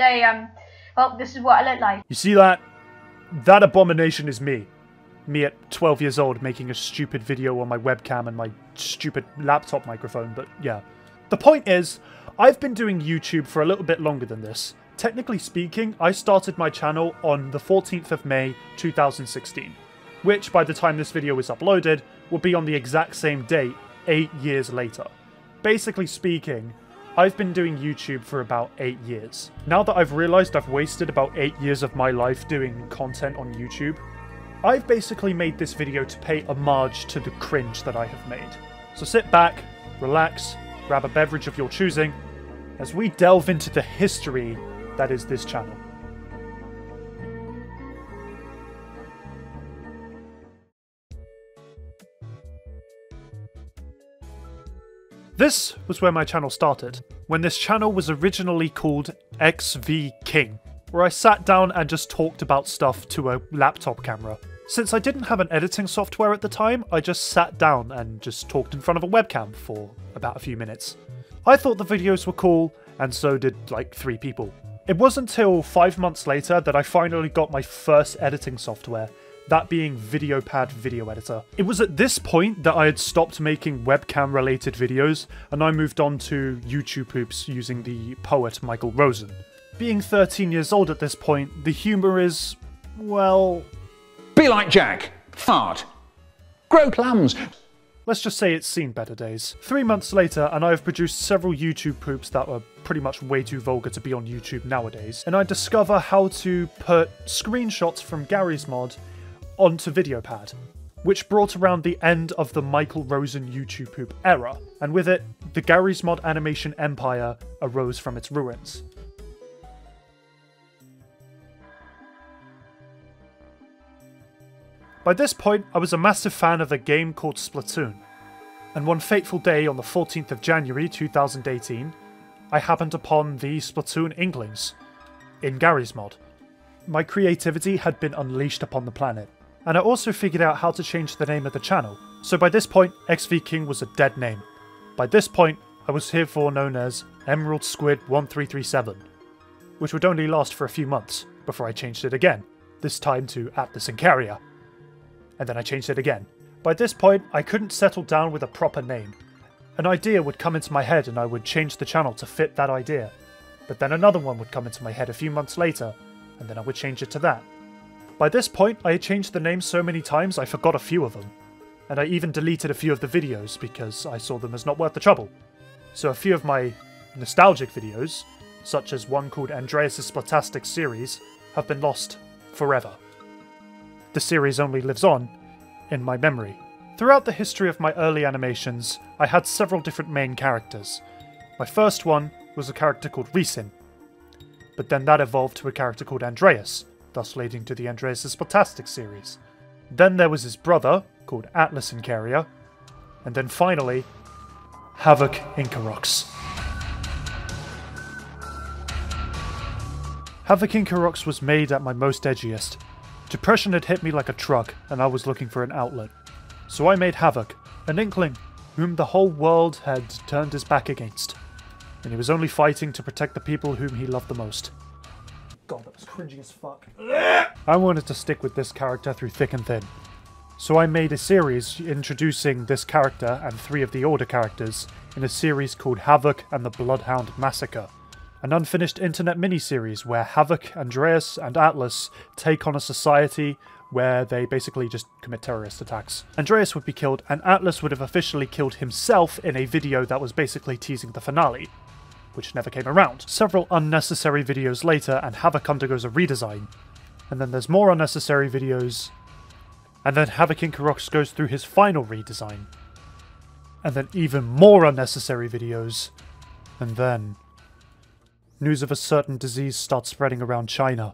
um, well, this is what I look like. You see that? That abomination is me. Me at 12 years old making a stupid video on my webcam and my stupid laptop microphone, but yeah. The point is, I've been doing YouTube for a little bit longer than this. Technically speaking, I started my channel on the 14th of May 2016, which by the time this video is uploaded will be on the exact same date, 8 years later. Basically speaking, I've been doing YouTube for about 8 years. Now that I've realised I've wasted about 8 years of my life doing content on YouTube, I've basically made this video to pay homage to the cringe that I have made. So sit back, relax, grab a beverage of your choosing, as we delve into the history that is this channel. This was where my channel started, when this channel was originally called XV King, where I sat down and just talked about stuff to a laptop camera. Since I didn't have an editing software at the time, I just sat down and just talked in front of a webcam for about a few minutes. I thought the videos were cool, and so did like three people. It wasn't until five months later that I finally got my first editing software, that being VideoPad Video Editor. It was at this point that I had stopped making webcam related videos and I moved on to YouTube poops using the poet Michael Rosen. Being 13 years old at this point, the humour is, well... Be like Jack. Fart. Grow clams. Let's just say it's seen better days. Three months later, and I have produced several YouTube poops that were pretty much way too vulgar to be on YouTube nowadays, and I discover how to put screenshots from Garry's Mod onto VideoPad, which brought around the end of the Michael Rosen YouTube poop era, and with it, the Garry's Mod animation empire arose from its ruins. By this point, I was a massive fan of a game called Splatoon, and one fateful day on the 14th of January 2018, I happened upon the Splatoon Inklings in Garry's Mod. My creativity had been unleashed upon the planet, and I also figured out how to change the name of the channel, so by this point, XV King was a dead name. By this point, I was herefore known as Emerald Squid 1337, which would only last for a few months before I changed it again, this time to Atlas Incaria. And then I changed it again. By this point, I couldn't settle down with a proper name. An idea would come into my head and I would change the channel to fit that idea. But then another one would come into my head a few months later, and then I would change it to that. By this point, I had changed the name so many times I forgot a few of them, and I even deleted a few of the videos because I saw them as not worth the trouble. So a few of my nostalgic videos, such as one called Andreas' Splatastic series, have been lost forever. The series only lives on in my memory. Throughout the history of my early animations, I had several different main characters. My first one was a character called Risin, but then that evolved to a character called Andreas, thus leading to the Andreas' Splatastic series. Then there was his brother, called Atlas Incaria, and then finally, Havoc Inkarox. Havoc Inkarox was made at my most edgiest. Depression had hit me like a truck, and I was looking for an outlet. So I made Havoc, an inkling whom the whole world had turned his back against, and he was only fighting to protect the people whom he loved the most. God, that was cringy as fuck. I wanted to stick with this character through thick and thin. So I made a series introducing this character and three of the Order characters in a series called Havoc and the Bloodhound Massacre. An unfinished internet miniseries where Havoc, Andreas, and Atlas take on a society where they basically just commit terrorist attacks. Andreas would be killed, and Atlas would have officially killed himself in a video that was basically teasing the finale which never came around. Several unnecessary videos later, and Havoc undergoes a redesign. And then there's more unnecessary videos. And then Havoc Inkarox goes through his final redesign. And then even more unnecessary videos. And then... News of a certain disease starts spreading around China.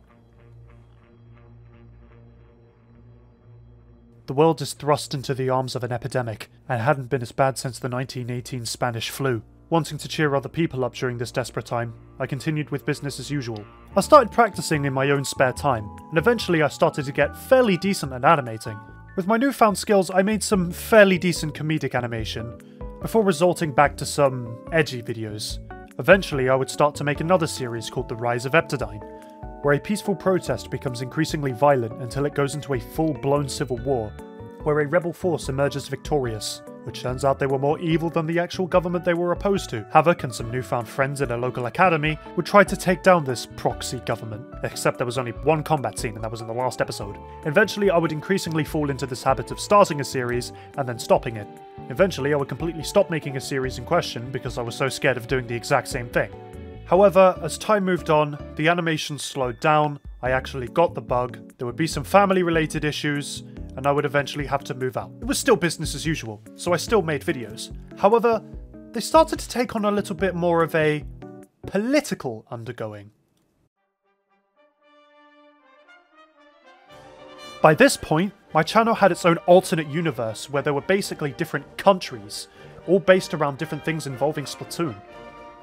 The world is thrust into the arms of an epidemic, and hadn't been as bad since the 1918 Spanish flu. Wanting to cheer other people up during this desperate time, I continued with business as usual. I started practicing in my own spare time, and eventually I started to get fairly decent at animating. With my newfound skills, I made some fairly decent comedic animation, before resorting back to some edgy videos, Eventually, I would start to make another series called The Rise of Eptidine, where a peaceful protest becomes increasingly violent until it goes into a full blown civil war, where a rebel force emerges victorious, which turns out they were more evil than the actual government they were opposed to. Havoc and some newfound friends in a local academy would try to take down this proxy government, except there was only one combat scene and that was in the last episode. Eventually, I would increasingly fall into this habit of starting a series and then stopping it. Eventually, I would completely stop making a series in question because I was so scared of doing the exact same thing. However, as time moved on, the animation slowed down, I actually got the bug, there would be some family related issues, and I would eventually have to move out. It was still business as usual, so I still made videos. However, they started to take on a little bit more of a political undergoing. By this point, my channel had its own alternate universe where there were basically different countries, all based around different things involving Splatoon.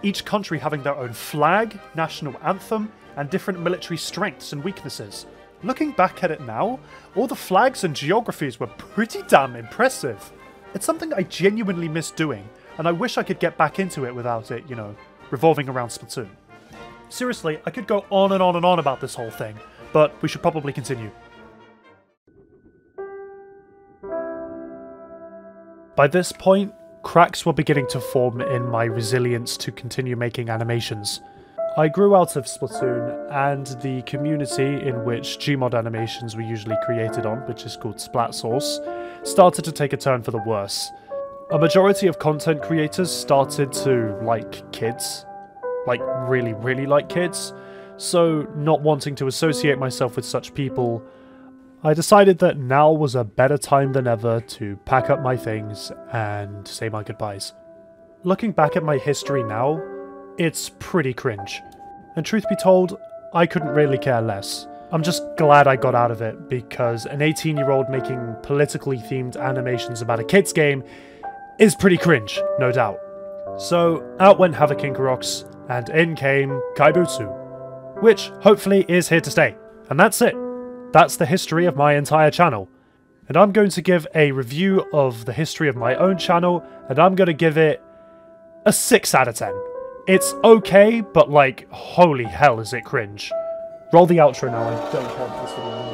Each country having their own flag, national anthem, and different military strengths and weaknesses. Looking back at it now, all the flags and geographies were pretty damn impressive. It's something I genuinely miss doing, and I wish I could get back into it without it, you know, revolving around Splatoon. Seriously, I could go on and on and on about this whole thing, but we should probably continue. By this point, cracks were beginning to form in my resilience to continue making animations. I grew out of Splatoon and the community in which Gmod animations were usually created on, which is called Splatsource, started to take a turn for the worse. A majority of content creators started to like kids. Like, really, really like kids. So, not wanting to associate myself with such people, I decided that now was a better time than ever to pack up my things and say my goodbyes. Looking back at my history now, it's pretty cringe. And truth be told, I couldn't really care less. I'm just glad I got out of it because an 18 year old making politically themed animations about a kid's game is pretty cringe, no doubt. So out went Havoc Inkarox, and in came Kaibutsu, which hopefully is here to stay. And that's it. That's the history of my entire channel. And I'm going to give a review of the history of my own channel, and I'm going to give it a 6 out of 10. It's okay, but like, holy hell is it cringe. Roll the outro now, I don't want this video